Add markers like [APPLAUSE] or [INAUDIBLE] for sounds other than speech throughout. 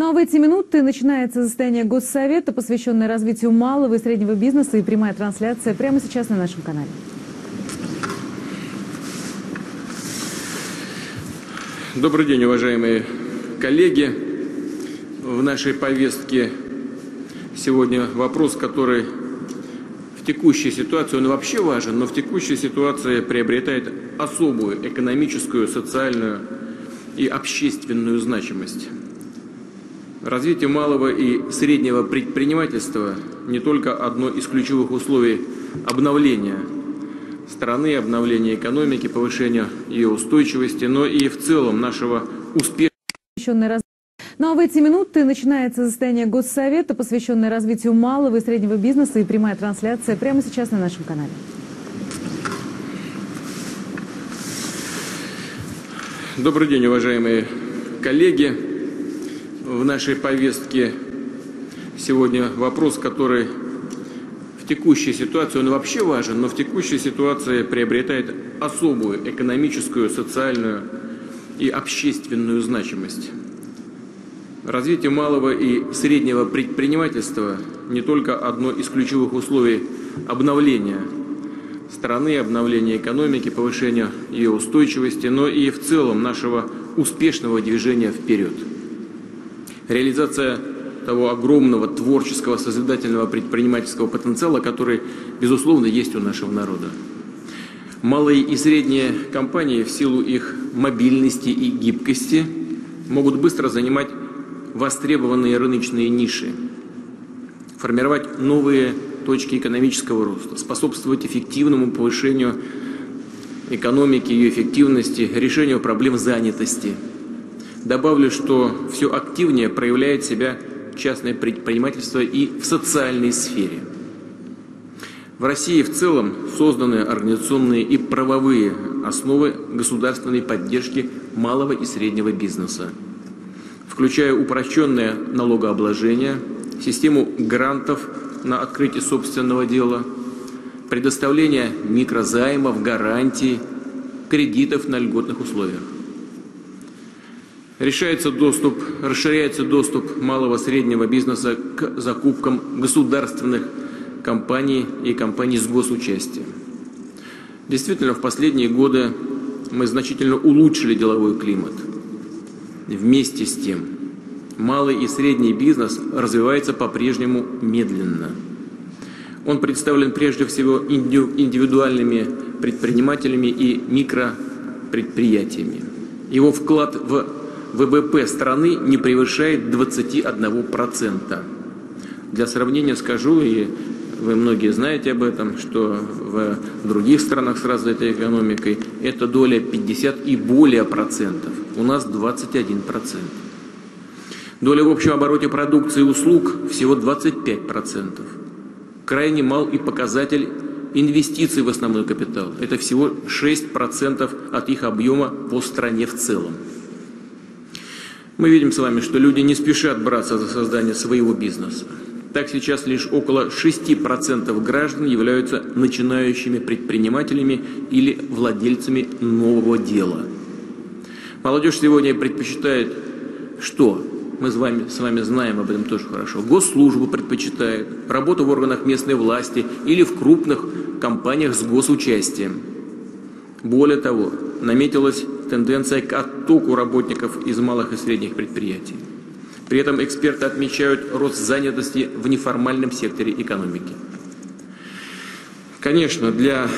Ну а в эти минуты начинается заседание Госсовета, посвященное развитию малого и среднего бизнеса и прямая трансляция прямо сейчас на нашем канале. Добрый день, уважаемые коллеги. В нашей повестке сегодня вопрос, который в текущей ситуации, он вообще важен, но в текущей ситуации приобретает особую экономическую, социальную и общественную значимость. Развитие малого и среднего предпринимательства не только одно из ключевых условий обновления страны, обновления экономики, повышения ее устойчивости, но и в целом нашего успеха. Ну а в эти минуты начинается заседание Госсовета, посвященное развитию малого и среднего бизнеса и прямая трансляция прямо сейчас на нашем канале. Добрый день, уважаемые коллеги. В нашей повестке сегодня вопрос, который в текущей ситуации, он вообще важен, но в текущей ситуации приобретает особую экономическую, социальную и общественную значимость. Развитие малого и среднего предпринимательства не только одно из ключевых условий обновления страны, обновления экономики, повышения ее устойчивости, но и в целом нашего успешного движения вперед. Реализация того огромного творческого, созидательного предпринимательского потенциала, который, безусловно, есть у нашего народа. Малые и средние компании в силу их мобильности и гибкости могут быстро занимать востребованные рыночные ниши, формировать новые точки экономического роста, способствовать эффективному повышению экономики, ее эффективности, решению проблем занятости. Добавлю, что все активнее проявляет себя частное предпринимательство и в социальной сфере. В России в целом созданы организационные и правовые основы государственной поддержки малого и среднего бизнеса включая упрощенное налогообложение, систему грантов на открытие собственного дела, предоставление микрозаймов, гарантий, кредитов на льготных условиях. Решается доступ, расширяется доступ малого и среднего бизнеса к закупкам государственных компаний и компаний с госучастием. Действительно, в последние годы мы значительно улучшили деловой климат – Вместе с тем, малый и средний бизнес развивается по-прежнему медленно. Он представлен прежде всего индивидуальными предпринимателями и микропредприятиями. Его вклад в ВВП страны не превышает 21%. Для сравнения скажу, и вы многие знаете об этом, что в других странах с развитой экономикой эта доля 50 и более процентов. У нас 21 процент. Доля в общем обороте продукции и услуг всего 25 процентов. Крайне мал и показатель инвестиций в основной капитал. Это всего 6 процентов от их объема по стране в целом. Мы видим с вами, что люди не спешат браться за создание своего бизнеса. Так сейчас лишь около 6% граждан являются начинающими предпринимателями или владельцами нового дела. Молодежь сегодня предпочитает что? Мы с вами, с вами знаем об этом тоже хорошо. Госслужбу предпочитает, работу в органах местной власти или в крупных компаниях с госучастием. Более того, наметилась тенденция к оттоку работников из малых и средних предприятий. При этом эксперты отмечают рост занятости в неформальном секторе экономики. Конечно, для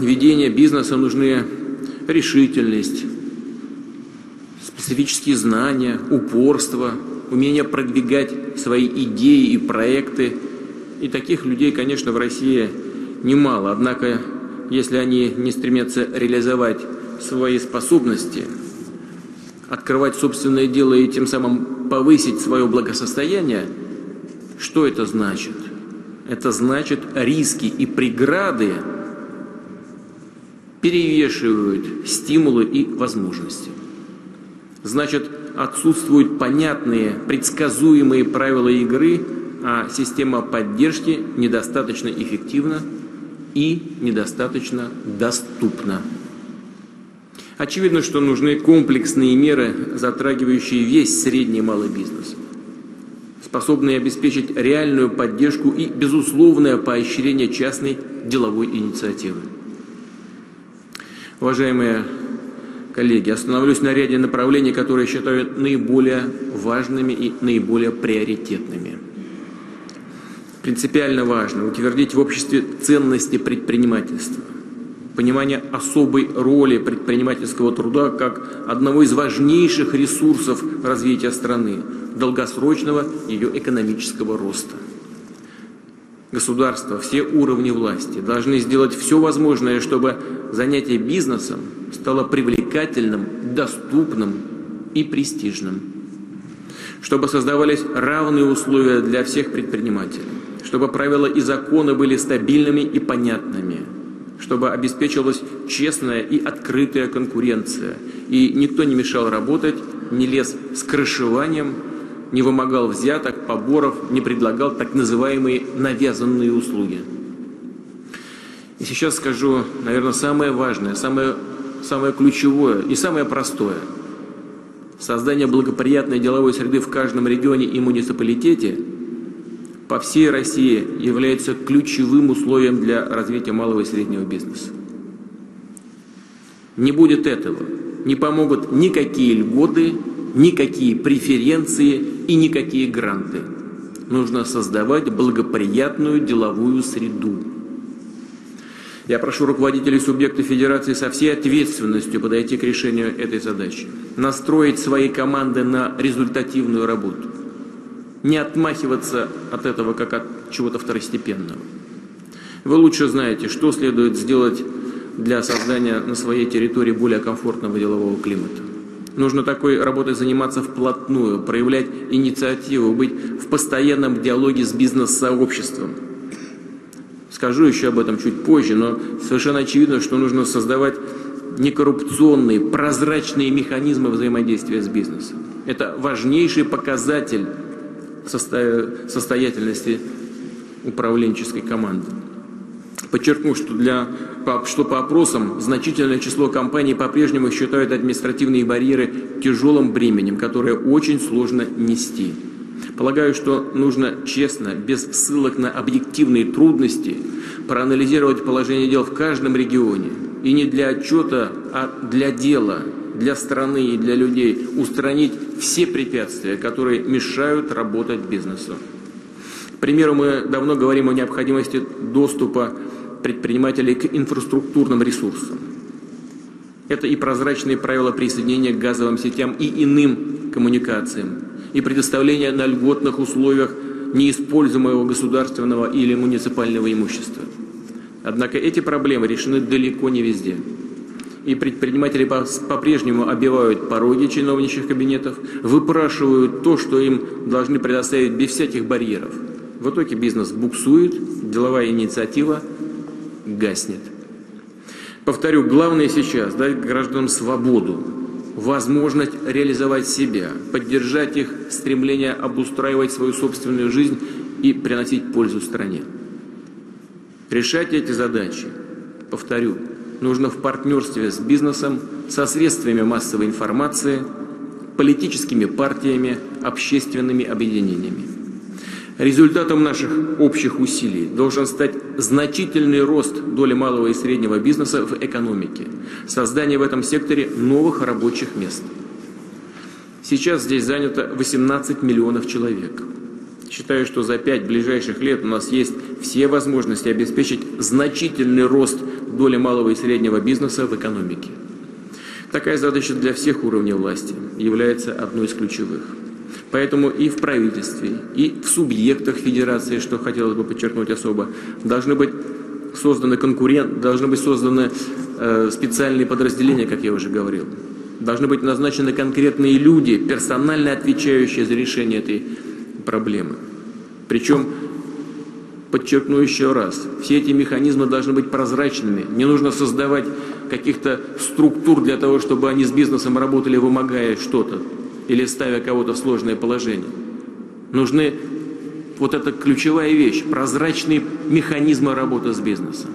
ведения бизнеса нужны решительность, специфические знания, упорство, умение продвигать свои идеи и проекты. И таких людей, конечно, в России немало. Однако, если они не стремятся реализовать свои способности – открывать собственное дело и тем самым повысить свое благосостояние, что это значит? Это значит риски и преграды перевешивают стимулы и возможности. Значит, отсутствуют понятные, предсказуемые правила игры, а система поддержки недостаточно эффективна и недостаточно доступна. Очевидно, что нужны комплексные меры, затрагивающие весь средний и малый бизнес. способные обеспечить реальную поддержку и безусловное поощрение частной деловой инициативы. Уважаемые коллеги, остановлюсь на ряде направлений, которые считаю наиболее важными и наиболее приоритетными. Принципиально важно утвердить в обществе ценности предпринимательства, понимание особой роли предпринимательского труда как одного из важнейших ресурсов развития страны, долгосрочного ее экономического роста. Государство, все уровни власти должны сделать все возможное, чтобы занятие бизнесом стало привлекательным, доступным и престижным. Чтобы создавались равные условия для всех предпринимателей. Чтобы правила и законы были стабильными и понятными. Чтобы обеспечивалась честная и открытая конкуренция. И никто не мешал работать, не лез с крышеванием, не вымогал взяток, поборов, не предлагал так называемые навязанные услуги. И сейчас скажу, наверное, самое важное, самое, самое ключевое и самое простое. Создание благоприятной деловой среды в каждом регионе и муниципалитете по всей России является ключевым условием для развития малого и среднего бизнеса. Не будет этого, не помогут никакие льготы, никакие преференции и никакие гранты. Нужно создавать благоприятную деловую среду. Я прошу руководителей субъекта Федерации со всей ответственностью подойти к решению этой задачи. Настроить свои команды на результативную работу. Не отмахиваться от этого как от чего-то второстепенного. Вы лучше знаете, что следует сделать для создания на своей территории более комфортного делового климата. Нужно такой работой заниматься вплотную, проявлять инициативу, быть в постоянном диалоге с бизнес-сообществом. Скажу еще об этом чуть позже, но совершенно очевидно, что нужно создавать некоррупционные, прозрачные механизмы взаимодействия с бизнесом. Это важнейший показатель состоятельности управленческой команды. Подчеркну, что, для, что по опросам значительное число компаний по-прежнему считают административные барьеры тяжелым бременем, которое очень сложно нести. Полагаю, что нужно честно, без ссылок на объективные трудности, проанализировать положение дел в каждом регионе. И не для отчета, а для дела, для страны и для людей устранить все препятствия, которые мешают работать бизнесу. К примеру, мы давно говорим о необходимости доступа предпринимателей к инфраструктурным ресурсам. Это и прозрачные правила присоединения к газовым сетям и иным коммуникациям, и предоставление на льготных условиях неиспользуемого государственного или муниципального имущества. Однако эти проблемы решены далеко не везде. И предприниматели по-прежнему обивают пороги чиновничьих кабинетов, выпрашивают то, что им должны предоставить без всяких барьеров. В итоге бизнес буксует, деловая инициатива гаснет. Повторю, главное сейчас дать гражданам свободу, возможность реализовать себя, поддержать их стремление обустраивать свою собственную жизнь и приносить пользу стране. Решать эти задачи, повторю, нужно в партнерстве с бизнесом, со средствами массовой информации, политическими партиями, общественными объединениями. Результатом наших общих усилий должен стать значительный рост доли малого и среднего бизнеса в экономике, создание в этом секторе новых рабочих мест. Сейчас здесь занято 18 миллионов человек. Считаю, что за пять ближайших лет у нас есть все возможности обеспечить значительный рост доли малого и среднего бизнеса в экономике. Такая задача для всех уровней власти является одной из ключевых. Поэтому и в правительстве, и в субъектах федерации, что хотелось бы подчеркнуть особо, должны быть созданы конкурент, должны быть созданы э, специальные подразделения, как я уже говорил. Должны быть назначены конкретные люди, персонально отвечающие за решение этой проблемы. Причем, подчеркну еще раз, все эти механизмы должны быть прозрачными. Не нужно создавать каких-то структур для того, чтобы они с бизнесом работали, вымогая что-то или ставя кого-то в сложное положение. Нужны вот эта ключевая вещь, прозрачные механизмы работы с бизнесом,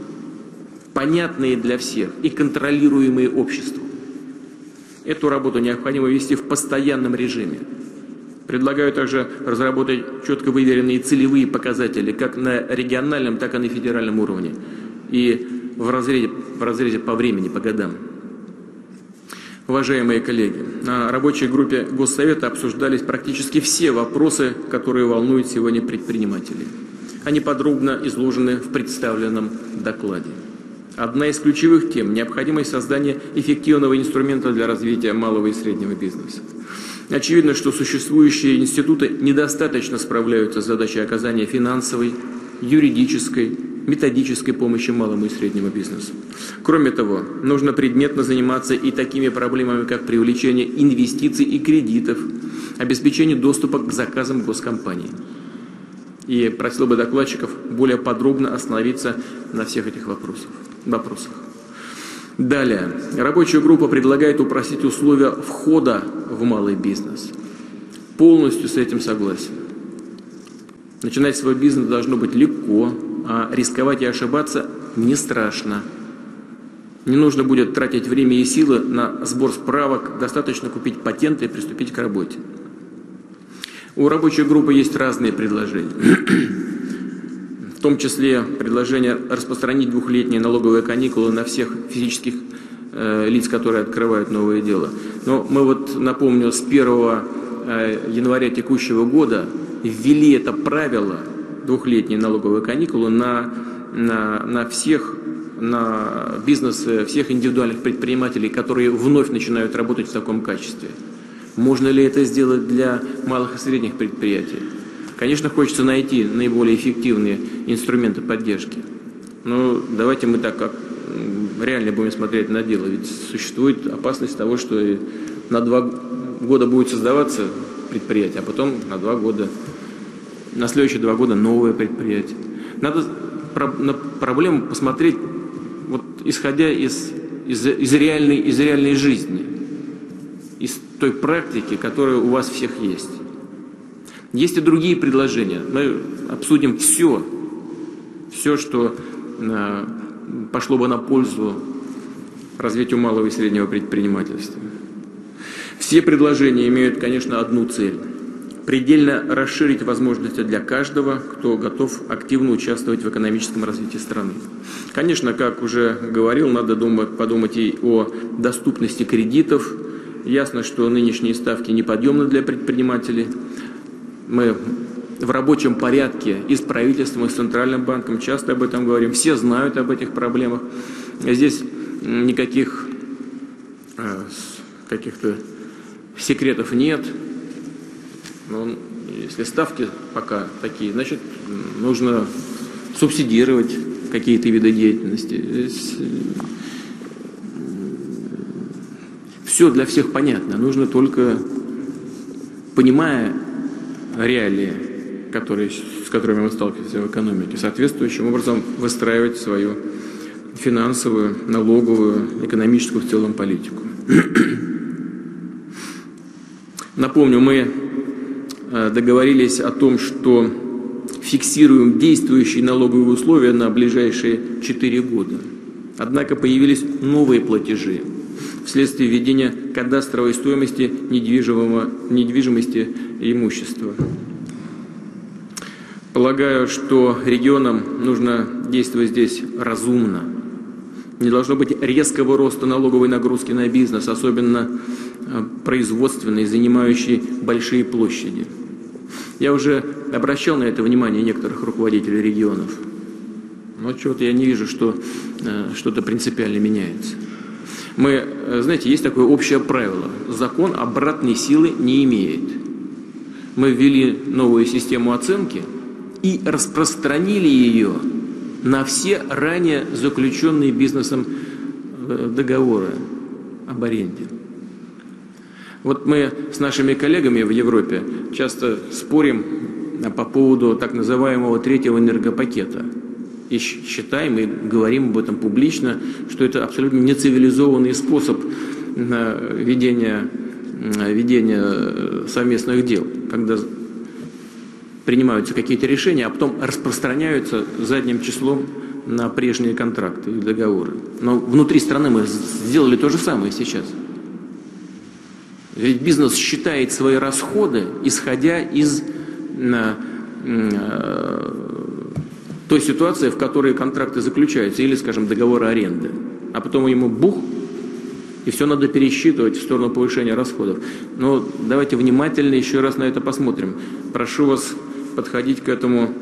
понятные для всех и контролируемые обществом. Эту работу необходимо вести в постоянном режиме. Предлагаю также разработать четко выверенные целевые показатели как на региональном, так и на федеральном уровне и в разрезе, в разрезе по времени, по годам. Уважаемые коллеги, на рабочей группе Госсовета обсуждались практически все вопросы, которые волнуют сегодня предпринимателей. Они подробно изложены в представленном докладе. Одна из ключевых тем – необходимость создания эффективного инструмента для развития малого и среднего бизнеса. Очевидно, что существующие институты недостаточно справляются с задачей оказания финансовой, юридической, методической помощи малому и среднему бизнесу. Кроме того, нужно предметно заниматься и такими проблемами, как привлечение инвестиций и кредитов, обеспечение доступа к заказам госкомпаний. И просил бы докладчиков более подробно остановиться на всех этих вопросах. вопросах. Далее. Рабочая группа предлагает упростить условия входа в малый бизнес. Полностью с этим согласен. Начинать свой бизнес должно быть легко, а рисковать и ошибаться не страшно. Не нужно будет тратить время и силы на сбор справок, достаточно купить патенты и приступить к работе. У рабочей группы есть разные предложения том числе предложение распространить двухлетние налоговые каникулы на всех физических э, лиц, которые открывают новое дело. Но мы вот, напомню, с 1 э, января текущего года ввели это правило двухлетние налоговые каникулы на, на, на всех на бизнес всех индивидуальных предпринимателей, которые вновь начинают работать в таком качестве. Можно ли это сделать для малых и средних предприятий? Конечно, хочется найти наиболее эффективные инструменты поддержки. Но давайте мы так как реально будем смотреть на дело. Ведь существует опасность того, что на два года будет создаваться предприятие, а потом на два года, на следующие два года новое предприятие. Надо на проблему посмотреть, вот, исходя из, из, из, реальной, из реальной жизни, из той практики, которая у вас всех есть. Есть и другие предложения. Мы обсудим все, все, что э, пошло бы на пользу развитию малого и среднего предпринимательства. Все предложения имеют, конечно, одну цель – предельно расширить возможности для каждого, кто готов активно участвовать в экономическом развитии страны. Конечно, как уже говорил, надо думать, подумать и о доступности кредитов. Ясно, что нынешние ставки неподъемны для предпринимателей – мы в рабочем порядке и с правительством, и с Центральным банком часто об этом говорим. Все знают об этих проблемах. Здесь никаких э, каких-то секретов нет. Но если ставки пока такие, значит, нужно субсидировать какие-то виды деятельности. Здесь э, все для всех понятно. Нужно только, понимая реалии, которые, с которыми мы сталкиваемся в экономике, соответствующим образом выстраивать свою финансовую, налоговую, экономическую в целом политику. [CLEARS THROAT] Напомню, мы э, договорились о том, что фиксируем действующие налоговые условия на ближайшие 4 года. Однако появились новые платежи вследствие введения кадастровой стоимости недвижимого, недвижимости имущества. Полагаю, что регионам нужно действовать здесь разумно. Не должно быть резкого роста налоговой нагрузки на бизнес, особенно э, производственный, занимающий большие площади. Я уже обращал на это внимание некоторых руководителей регионов. Но чего-то я не вижу, что э, что-то принципиально меняется. Мы, э, знаете, есть такое общее правило. Закон обратной силы не имеет. Мы ввели новую систему оценки и распространили ее на все ранее заключенные бизнесом э, договоры об аренде. Вот мы с нашими коллегами в Европе часто спорим по поводу так называемого третьего энергопакета – и считаем и говорим об этом публично, что это абсолютно нецивилизованный способ э, ведения, э, ведения э, совместных дел, когда принимаются какие-то решения, а потом распространяются задним числом на прежние контракты и договоры. Но внутри страны мы сделали то же самое сейчас. Ведь бизнес считает свои расходы, исходя из э, э, той ситуации, в которой контракты заключаются, или, скажем, договоры аренды. А потом ему бух, и все надо пересчитывать в сторону повышения расходов. Но давайте внимательно еще раз на это посмотрим. Прошу вас подходить к этому,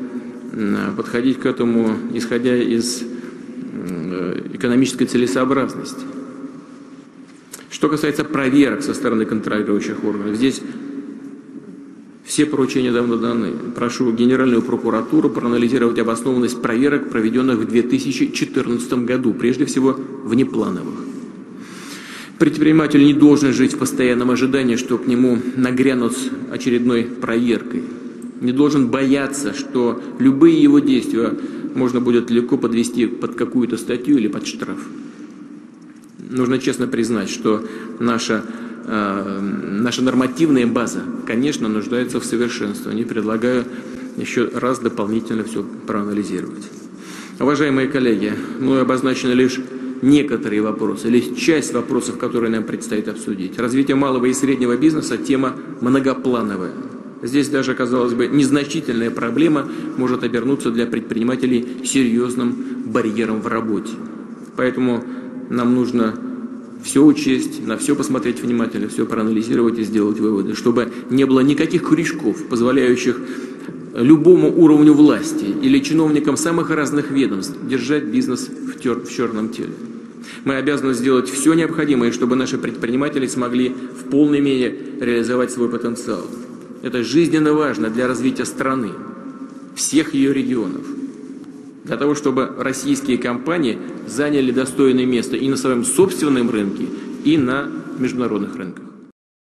подходить к этому исходя из экономической целесообразности. Что касается проверок со стороны контролирующих органов, здесь все поручения давно даны. Прошу Генеральную прокуратуру проанализировать обоснованность проверок, проведенных в 2014 году, прежде всего внеплановых. Предприниматель не должен жить в постоянном ожидании, что к нему нагрянут с очередной проверкой. Не должен бояться, что любые его действия можно будет легко подвести под какую-то статью или под штраф. Нужно честно признать, что наша наша нормативная база, конечно, нуждается в совершенствовании. Предлагаю еще раз дополнительно все проанализировать. Уважаемые коллеги, ну обозначены лишь некоторые вопросы, лишь часть вопросов, которые нам предстоит обсудить. Развитие малого и среднего бизнеса – тема многоплановая. Здесь даже, казалось бы, незначительная проблема может обернуться для предпринимателей серьезным барьером в работе. Поэтому нам нужно все учесть, на все посмотреть внимательно, все проанализировать и сделать выводы, чтобы не было никаких крючков, позволяющих любому уровню власти или чиновникам самых разных ведомств держать бизнес в, тер, в черном теле. Мы обязаны сделать все необходимое, чтобы наши предприниматели смогли в полной мере реализовать свой потенциал. Это жизненно важно для развития страны, всех ее регионов для того, чтобы российские компании заняли достойное место и на своем собственном рынке, и на международных рынках.